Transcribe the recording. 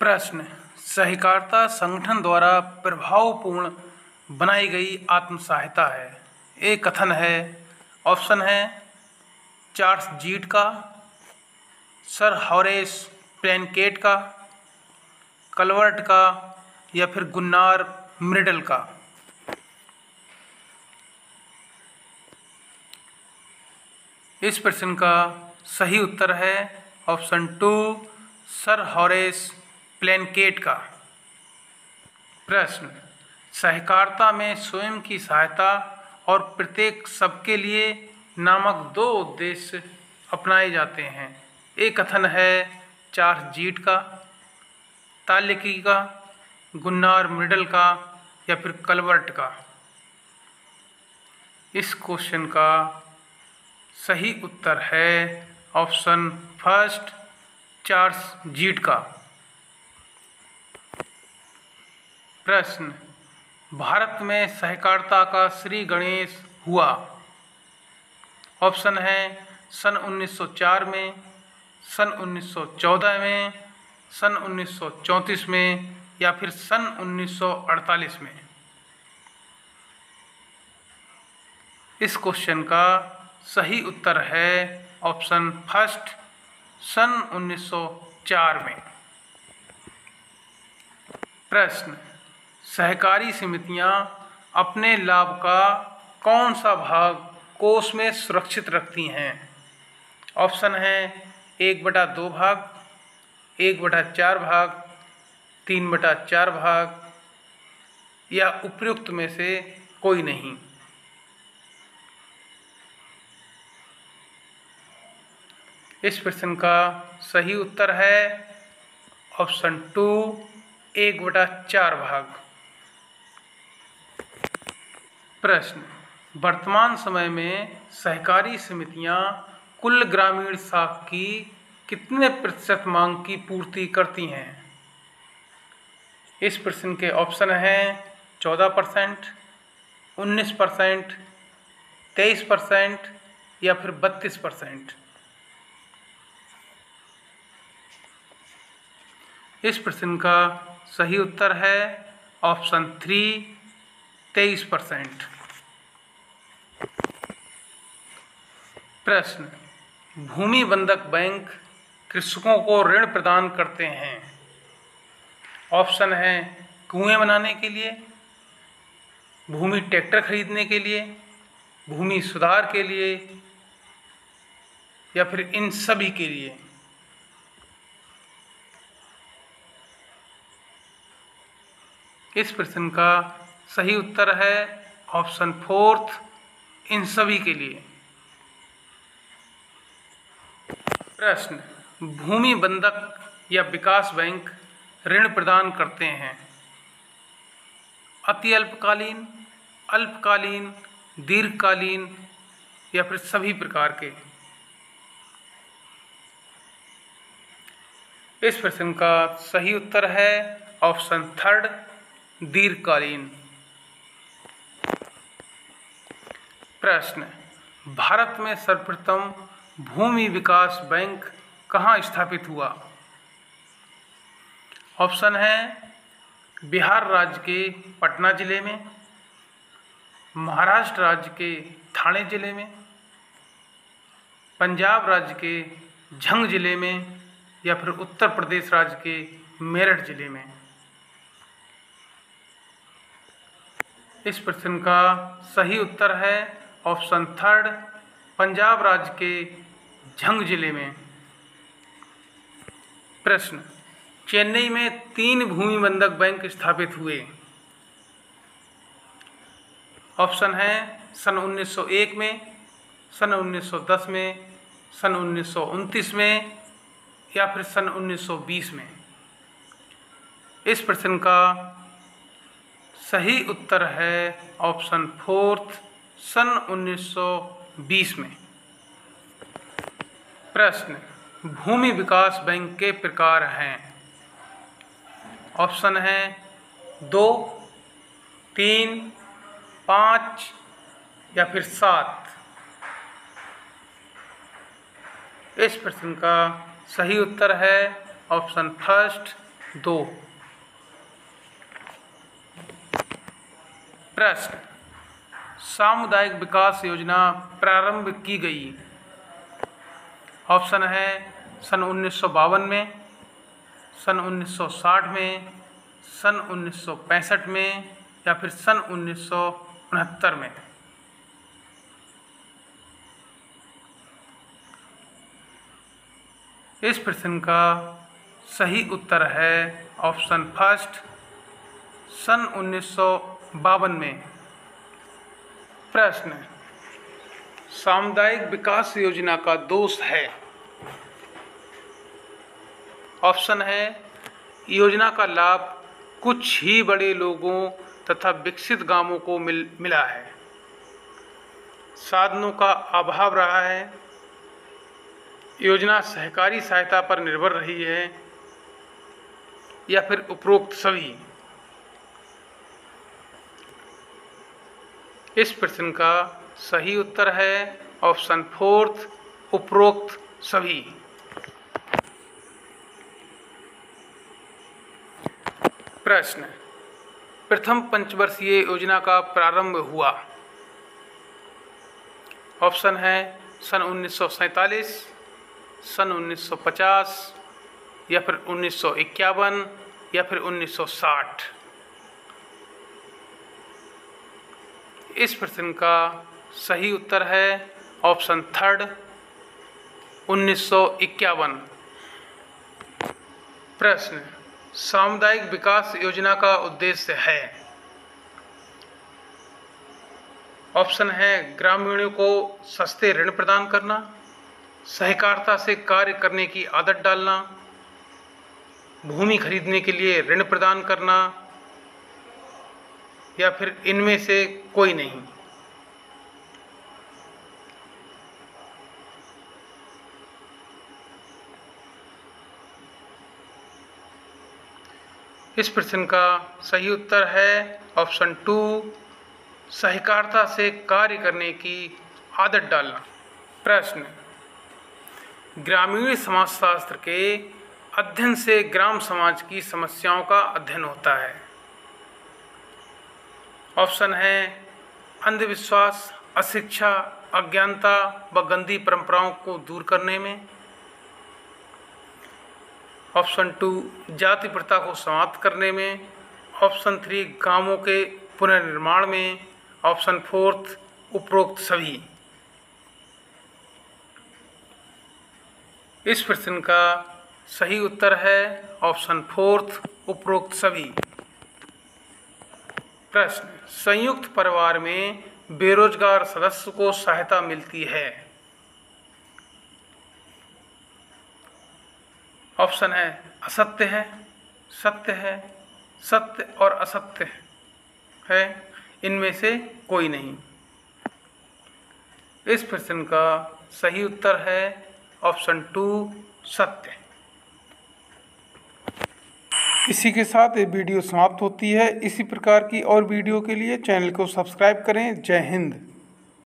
प्रश्न, सहकारिता संगठन द्वारा प्रभावपूर्ण बनाई गई आत्म सहायता है। ए कथन है, ऑप्शन है, चार्ल्स जीट का, सर हॉरेस प्लेनकेट का, कलवर्ट का, या फिर गुन्नार मिडल का। इस प्रश्न का सही उत्तर है, option two, sir Horace Plunkett का प्रश्न। सहकारिता में स्वयं की सहायता और प्रत्येक सबके लिए नामक दो उद्देश्य अपनाए जाते हैं। एक कथन है चार्ल्स जीट का ताल्लिकी का, गुन्नार मिडल का या फिर कलवर्ट का। इस क्वेश्चन का सही उत्तर है ऑप्शन फ़र्स्ट चार्ल्स जीट का। प्रश्न भारत में सहकारिता का श्री गणेश हुआ। ऑप्शन है, सन 1904 में, सन 1914 में, सन 1934 में या फिर सन 1948 में। इस क्वेश्चन का सही उत्तर है ऑप्शन फ़र्स्ट, सन 1904 में। प्रश्न सहकारी समितियाँ अपने लाभ का कौन सा भाग कोष में सुरक्षित रखती हैं? ऑप्शन है, एक बटा दो भाग, एक बटा चार भाग, तीन बटा चार भाग, या उपयुक्त में से कोई नहीं। इस प्रश्न का सही उत्तर है ऑप्शन टू, एक बटा चार भाग। प्रश्न। वर्तमान समय में सहकारी समितियाँ कुल ग्रामीण साख की कितने प्रतिशत मांग की पूर्ति करती हैं? इस प्रश्न के ऑप्शन हैं चौदह परसेंट, उन्नीस परसेंट, तेईस परसेंट या फिर बत्तीस परसेंट। इस प्रश्न का सही उत्तर है ऑप्शन थ्री तेईस परसेंट। प्रश्न भूमि बंधक बैंक कृषकों को ऋण प्रदान करते हैं। ऑप्शन है कुएँ बनाने के लिए, भूमि ट्रैक्टर खरीदने के लिए, भूमि सुधार के लिए, या फिर इन सभी के लिए। इस प्रश्न का सही उत्तर है ऑप्शन फोर्थ, इन सभी के लिए। प्रश्न, भूमि बंधक या विकास बैंक ऋण प्रदान करते हैं। अति अल्पकालीन अल्पकालीन, दीर्घकालीन या फिर सभी प्रकार के। इस प्रश्न का सही उत्तर है ऑप्शन थर्ड, दीर्घकालीन। प्रश्न, भारत में सर्वप्रथम भूमि विकास बैंक कहाँ स्थापित हुआ? ऑप्शन है बिहार राज्य के पटना ज़िले में, महाराष्ट्र राज्य के ठाणे ज़िले में, पंजाब राज्य के झंग ज़िले में या फिर उत्तर प्रदेश राज्य के मेरठ ज़िले में। इस प्रश्न का सही उत्तर है ऑप्शन थर्ड पंजाब राज्य के झंग ज़िले में प्रश्न चेन्नई में तीन भूमि बंधक बैंक स्थापित हुए ऑप्शन है सन 1901 में सन 1910 में सन उन्नीस सौ उनतीस में या फिर सन 1920 में इस प्रश्न का सही उत्तर है ऑप्शन फोर्थ सन 1920 में प्रश्न, भूमि विकास बैंक के प्रकार हैं। ऑप्शन है दो, तीन, पाँच या फिर सात। इस प्रश्न का सही उत्तर है ऑप्शन फ़र्स्ट दो। प्रश्न सामुदायिक विकास योजना प्रारंभ की गई। ऑप्शन है सन उन्नीस सौ बावन में, सन 1960 में, सन 1965 में या फिर सन उन्नीस सौ उनहत्तर में। इस प्रश्न का सही उत्तर है ऑप्शन फ़र्स्ट, सन उन्नीस सौ बावन में। प्रश्न सामुदायिक विकास योजना का दोष है। ऑप्शन है, योजना का लाभ कुछ ही बड़े लोगों तथा विकसित गाँवों को मिल, मिला है। साधनों का अभाव रहा है। योजना सहकारी सहायता पर निर्भर रही है या फिर उपरोक्त सभी। इस प्रश्न का सही उत्तर है ऑप्शन फोर्थ, उपरोक्त सभी। प्रश्न, प्रथम पंचवर्षीय योजना का प्रारंभ हुआ। ऑप्शन है सन उन्नीस सन 1950 या फिर उन्नीस सौ इक्यावन, या फिर 1960 इस प्रश्न का सही उत्तर है ऑप्शन थर्ड, उन्नीस सौ इक्यावन। प्रश्न, सामुदायिक विकास योजना का उद्देश्य है? ऑप्शन है, ग्रामीणों को सस्ते ऋण प्रदान करना, सहकारिता से कार्य करने की आदत डालना, भूमि खरीदने के लिए ऋण प्रदान करना या फिर इनमें से कोई नहीं। इस प्रश्न का सही उत्तर है ऑप्शन टू, सहकारिता से कार्य करने की आदत डालना। प्रश्न, ग्रामीण समाजशास्त्र के अध्ययन से ग्राम समाज की समस्याओं का अध्ययन होता है। ऑप्शन है अंधविश्वास, अशिक्षा, अज्ञानता व गंदी परंपराओं को दूर करने में। ऑप्शन टू जाति प्रथा को समाप्त करने में। ऑप्शन थ्री, गाँवों के पुनर्निर्माण में। ऑप्शन फोर्थ, उपरोक्त सभी। इस प्रश्न का सही उत्तर है ऑप्शन फोर्थ, उपरोक्त सभी। प्रश्न, संयुक्त परिवार में बेरोजगार सदस्य को सहायता मिलती है? ऑप्शन है असत्य है, सत्य है, सत्य और असत्य है, इनमें से कोई नहीं। इस प्रश्न का सही उत्तर है ऑप्शन टू, सत्य। इसी के साथ ये वीडियो समाप्त होती है। इसी प्रकार की और वीडियो के लिए चैनल को सब्सक्राइब करें। जय हिंद।